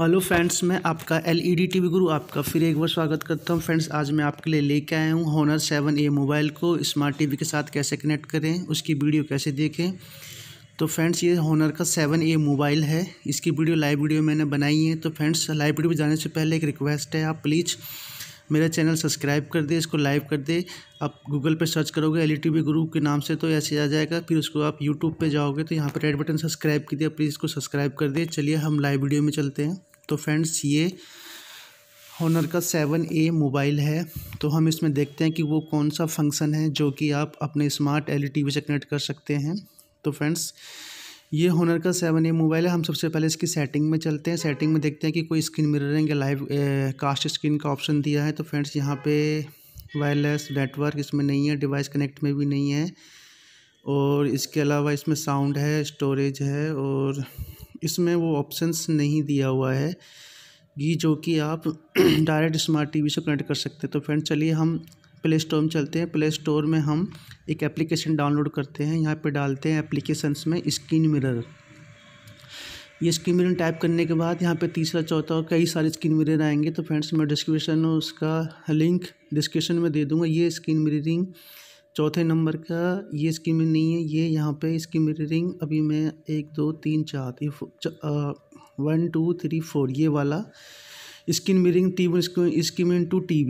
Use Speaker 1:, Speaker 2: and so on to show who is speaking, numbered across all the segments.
Speaker 1: Hello friends, मैं आपका L E D T V Guru आपका फिर एक बार स्वागत करता हूँ। फ्रेंड्स, आज मैं आपके लिए लेके आया हूँ होनर सेवन ए मोबाइल को। स्मार्ट टीवी के साथ कैसे कनेक्ट करें, उसकी वीडियो कैसे देखें। तो फ्रेंड्स, ये होनर का सेवन ए मोबाइल है। इसकी वीडियो लाइव वीडियो मैंने बनाई है। तो फ्रेंड्स लाइव वीडियो जाने से पहले एक रिक्वेस्ट है, आप प्लीज़ मेरा चैनल सब्सक्राइब कर दे, इसको लाइव कर दे। आप गूगल पे सर्च करोगे एल टी ग्रुप के नाम से तो ऐसे आ जाएगा। फिर उसको आप यूट्यूब पे जाओगे तो यहाँ पर रेड बटन सब्सक्राइब कीजिए प्लीज़ इसको सब्सक्राइब कर दे। चलिए हम लाइव वीडियो में चलते हैं। तो फ्रेंड्स ये होनर का सेवन ए मोबाइल है। तो हम इसमें देखते हैं कि वो कौन सा फ़ंक्शन है जो कि आप अपने स्मार्ट एल टी से कनेक्ट कर सकते हैं। तो फ्रेंड्स ये होनर का सेवन ए मोबाइल है। हम सबसे पहले इसकी सेटिंग में चलते हैं। सेटिंग में देखते हैं कि कोई स्क्रीन मिररिंग या लाइव कास्ट स्क्रीन का ऑप्शन दिया है। तो फ्रेंड्स यहाँ पे वायरलेस नेटवर्क इसमें नहीं है डिवाइस कनेक्ट में भी नहीं है। और इसके अलावा इसमें साउंड है स्टोरेज है और इसमें वो ऑप्शंस नहीं दिया हुआ है कि जो कि आप डायरेक्ट स्मार्ट टीवी से कनेक्ट कर सकते हैं। तो फ्रेंड चलिए हम प्ले स्टोर में चलते हैं। प्ले स्टोर में हम एक एप्लीकेशन डाउनलोड करते हैं। यहाँ पे डालते हैं एप्लीकेशंस में स्क्रीन मिरर ये स्क्रीन मिरर टाइप करने के बाद यहाँ पे तीसरा, चौथा और कई सारे स्क्रीन मिरर आएँगे। तो फ्रेंड्स मैं डिस्क्रिप्शन में उसका लिंक डिस्क्रिप्शन में दे दूँगा। ये स्क्रीन मिररिंग चौथे नंबर का ये स्क्रीन मिरर नहीं है। ये यहाँ पे स्क्रीन मिररिंग अभी मैं एक, दो, तीन, चार वन टू थ्री फोर ये वाला screen mirroring T one mirroring to T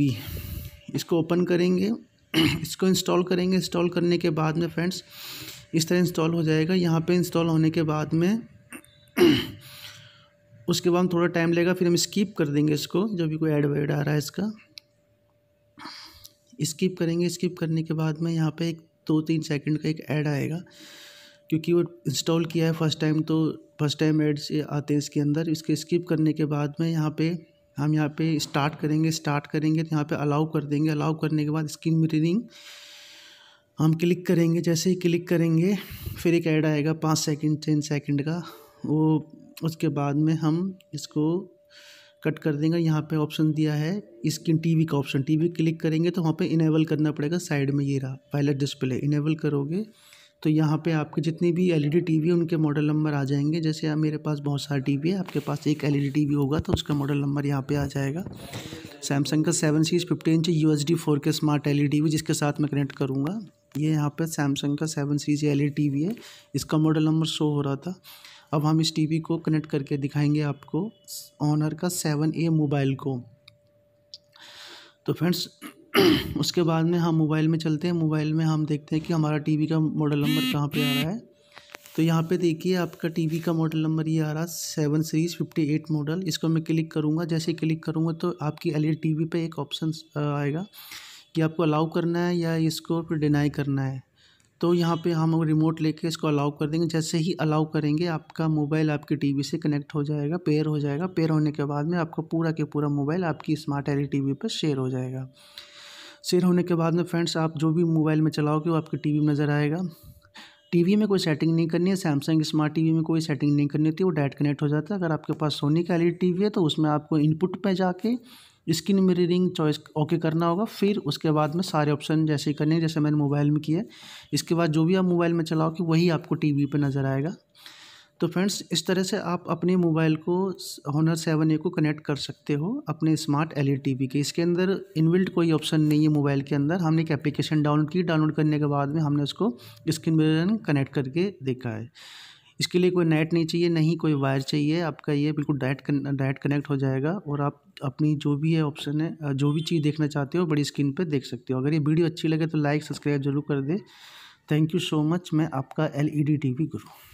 Speaker 1: इसको ओपन करेंगे, इसको इंस्टॉल करेंगे। इंस्टॉल करने के बाद में फ्रेंड्स, इस तरह इंस्टॉल हो जाएगा। यहाँ पे इंस्टॉल होने के बाद में, उसके बाद थोड़ा टाइम लेगा फिर हम स्किप कर देंगे इसको। जब भी कोई ऐड वैड आ रहा है इसका, स्किप करेंगे। स्किप करने के बाद में यहाँ पे एक दो तीन सेकंड का एक ऐड आएगा, क्योंकि वो इंस्टॉल किया है फ़र्स्ट टाइम तो फ़र्स्ट टाइम एड्स आते हैं इसके अंदर। इसके स्किप करने के बाद में यहाँ पे हम यहाँ पे स्टार्ट करेंगे स्टार्ट करेंगे तो यहाँ पे अलाउ कर देंगे। अलाउ करने के बाद स्क्रीन मिररिंग हम क्लिक करेंगे। जैसे ही क्लिक करेंगे, फिर एक ऐड आएगा, पाँच सेकंड टेन सेकंड का। वो, उसके बाद में हम इसको कट कर देंगे। यहाँ पे ऑप्शन दिया है स्क्रीन टीवी का ऑप्शन टीवी क्लिक करेंगे तो वहाँ पे इनेबल करना पड़ेगा। साइड में ये रहा पायलट डिस्प्ले इनेबल करोगे तो यहाँ पे आपके जितनी भी एलईडी टीवी है उनके मॉडल नंबर आ जाएँगे। जैसे मेरे पास बहुत सारे टीवी है, आपके पास एक एलईडी टीवी होगा तो उसका मॉडल नंबर यहाँ पे आ जाएगा। सैमसंग का seven seize fifteen inch U H D four K smart L E T V जिसके साथ मैं कनेक्ट करूँगा। ये यहाँ पे सैमसंग का सेवन सीज एल ई टी वी है। इसका मॉडल नंबर शो हो रहा था। अब हम इस टीवी को कनेक्ट करके दिखाएँगे आपको। ऑनर का सेवन ए मोबाइल को। तो फ्रेंड्स उसके बाद में हम मोबाइल में चलते हैं। मोबाइल में हम देखते हैं कि हमारा टीवी का मॉडल नंबर कहाँ पे आ रहा है। तो यहाँ पे देखिए, आपका टीवी का मॉडल नंबर ये आ रहा है seven series fifty eight model इसको मैं क्लिक करूँगा। जैसे क्लिक करूँगा तो आपकी एल ई टी वी पर एक ऑप्शन आएगा कि आपको अलाउ करना है या इसको फिर डिनाई करना है। तो यहाँ पे हम रिमोट लेके इसको अलाउ कर देंगे। जैसे ही अलाउ करेंगे, आपका मोबाइल आपके टीवी से कनेक्ट हो जाएगा पेयर हो जाएगा। पेयर होने के बाद में आपका पूरा के पूरा मोबाइल आपकी smart L E T V पर शेयर हो जाएगा। शेयर होने के बाद में फ्रेंड्स, आप जो भी मोबाइल में चलाओगे, वो आपके टीवी में नज़र आएगा। टीवी में कोई सेटिंग नहीं करनी है सैमसंग स्मार्ट टीवी में कोई सेटिंग नहीं करनी होती, वो डायरेक्ट कनेक्ट हो जाता है। अगर आपके पास सोनी का एल टीवी है तो उसमें आपको इनपुट पे जाके स्क्रीन मिररिंग चॉइस ओके करना होगा। फिर उसके बाद में सारे ऑप्शन जैसे ही करने जैसे मैंने मोबाइल में किया इसके बाद जो भी आप मोबाइल में चलाओगे, वही आपको टीवी पे नज़र आएगा। तो फ्रेंड्स, इस तरह से आप अपने मोबाइल को होनर सेवन ए को कनेक्ट कर सकते हो, अपने smart L E T V के। इसके अंदर इनबिल्ट कोई ऑप्शन नहीं है मोबाइल के अंदर। हमने एक एप्लीकेशन डाउनलोड की, डाउनलोड करने के बाद में हमने उसको स्क्रीन मिरर कनेक्ट करके देखा है। इसके लिए कोई नेट नहीं चाहिए, नहीं कोई वायर चाहिए, आपका ये बिल्कुल डायरेक्ट डायरेक्ट कनेक्ट हो जाएगा और आप अपनी जो भी है ऑप्शन है जो भी चीज़ देखना चाहते हो, बड़ी स्क्रीन पर देख सकते हो। अगर ये वीडियो अच्छी लगे तो लाइक, सब्सक्राइब ज़रूर कर दे। थैंक यू सो मच, मैं आपका L E D T V Guru.